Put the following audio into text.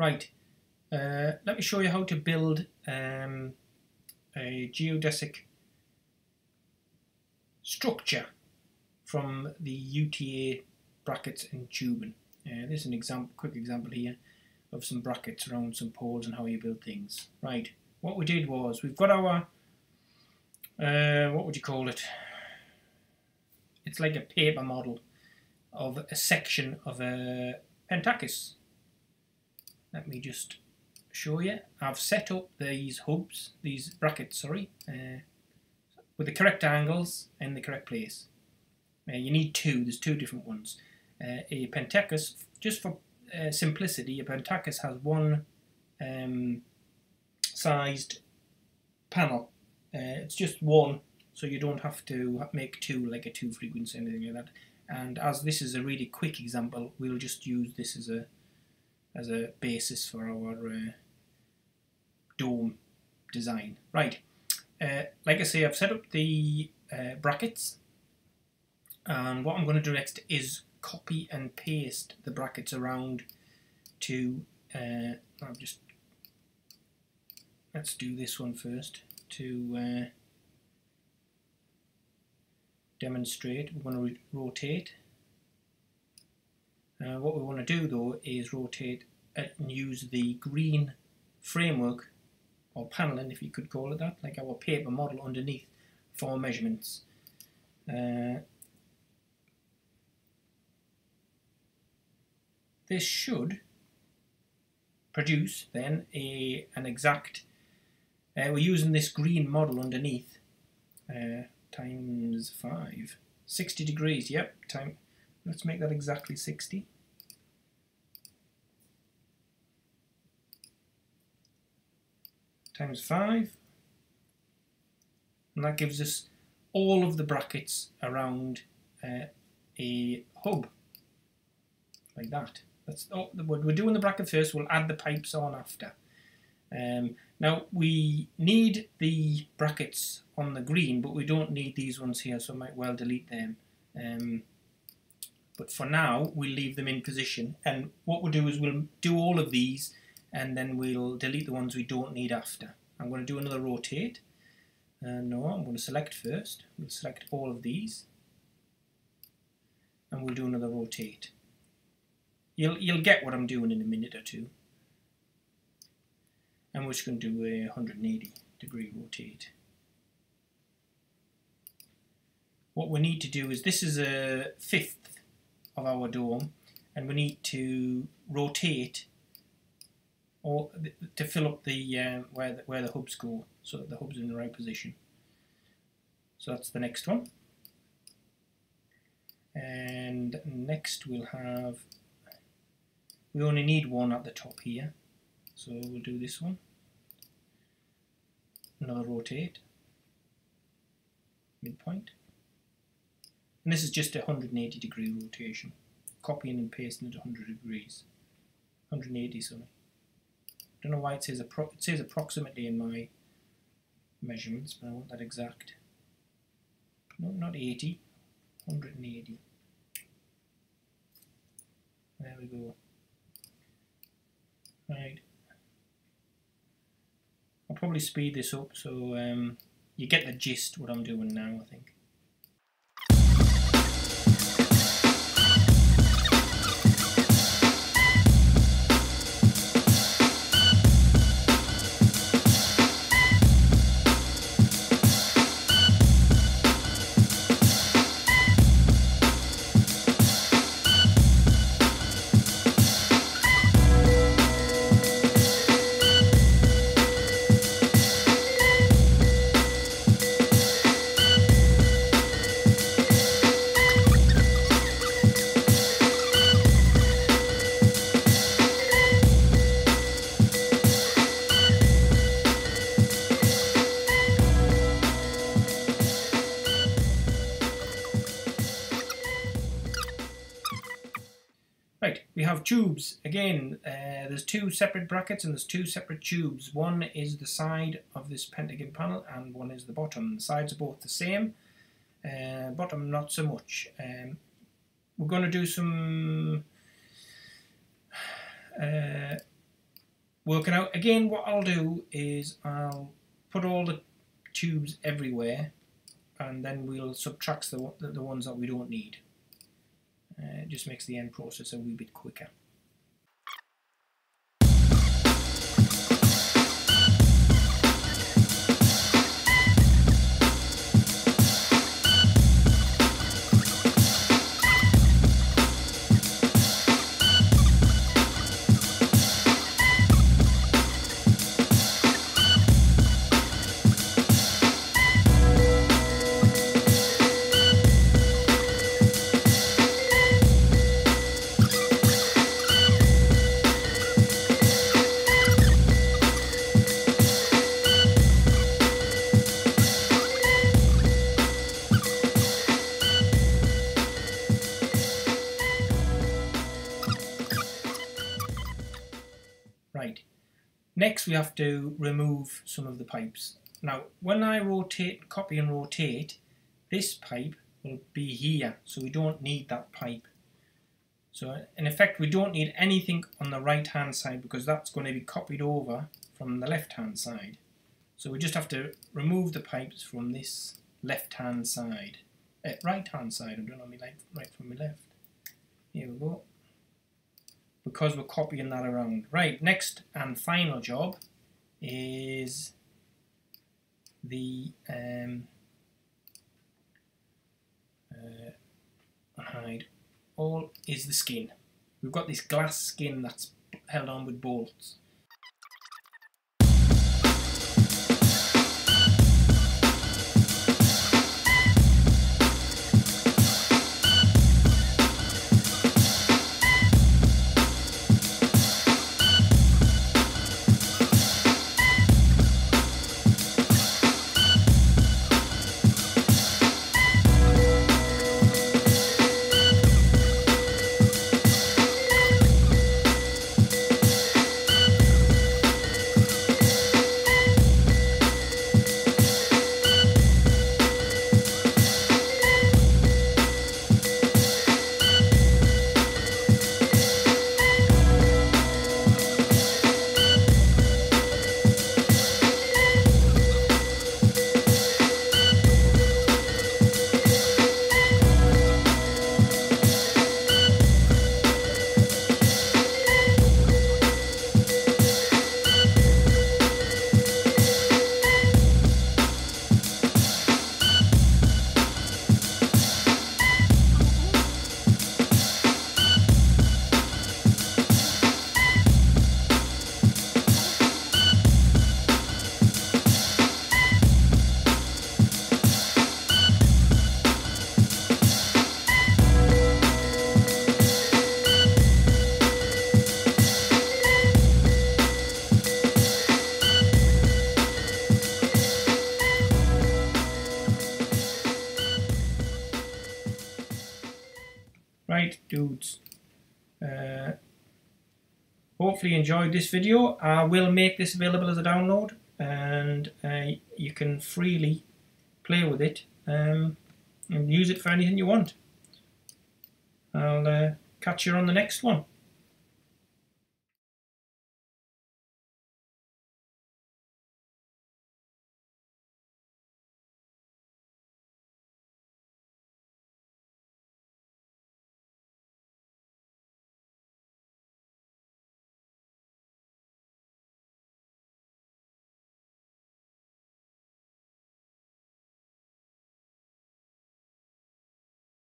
Right, uh, let me show you how to build um, a geodesic structure from the UTA brackets and tubing. Uh, this is an example, quick example here of some brackets around some poles and how you build things. Right, what we did was we've got our, uh, what would you call it? It's like a paper model of a section of a Pentakis. Let me just show you. I've set up these hubs, these brackets, sorry, uh, with the correct angles in the correct place. Uh, you need two, there's two different ones. Uh, a pentakis, just for uh, simplicity, a pentakis has one um, sized panel. Uh, it's just one, so you don't have to make two like a two frequency or anything like that. And as this is a really quick example, we'll just use this as a as a basis for our uh, dome design. Right, uh, like I say, I've set up the uh, brackets and what I'm going to do next is copy and paste the brackets around to, uh, I'll just, let's do this one first to uh, demonstrate. We're going to rotate. Uh, what we want to do though is rotate and use the green framework or paneling if you could call it that, like our paper model underneath for measurements. Uh, this should produce then a an exact uh, we're using this green model underneath uh, times 5 60 degrees yep time let's make that exactly 60 times 5 and that gives us all of the brackets around uh, a hub. Like that. Let's, oh, we're doing the bracket first, we'll add the pipes on after. Um, now we need the brackets on the green, but we don't need these ones here, so I might well delete them. Um, but for now, we'll leave them in position. And what we'll do is we'll do all of these, and then we'll delete the ones we don't need after. I'm going to do another rotate. Uh, no, I'm going to select first. We'll select all of these. And we'll do another rotate. You'll, you'll get what I'm doing in a minute or two. And we're just going to do a 180 degree rotate. What we need to do is, this is a fifth of our dome, and we need to rotate or to fill up the uh, where the, where the hubs go, so that the hubs in the right position. So that's the next one. And next we'll have we only need one at the top here so we'll do this one another rotate midpoint and this is just a 180 degree rotation. Copying and pasting it 100 degrees. 180 sorry. Don't know why it says, appro it says approximately in my measurements but I want that exact. No not 80 180 there we go. Right. I'll probably speed this up so um, you get the gist what I'm doing now I think. Tubes. Again, uh, there's two separate brackets and there's two separate tubes. One is the side of this pentagon panel and one is the bottom. The sides are both the same, uh, bottom not so much. Um, we're going to do some uh, working out. Again, what I'll do is I'll put all the tubes everywhere and then we'll subtract the, the ones that we don't need. Uh, it just makes the end process a wee bit quicker. Next we have to remove some of the pipes. Now, when I rotate, copy and rotate, this pipe will be here, so we don't need that pipe. So in effect, we don't need anything on the right hand side because that's going to be copied over from the left hand side. So we just have to remove the pipes from this left hand side. Eh, right hand side, I'm doing on my right, right from my left. Here we go because we're copying that around. Right, next and final job is the um, uh, hide all is the skin. We've got this glass skin that's held on with bolts. Dudes. Uh, hopefully you enjoyed this video. I will make this available as a download and uh, you can freely play with it um, and use it for anything you want. I'll uh, catch you on the next one.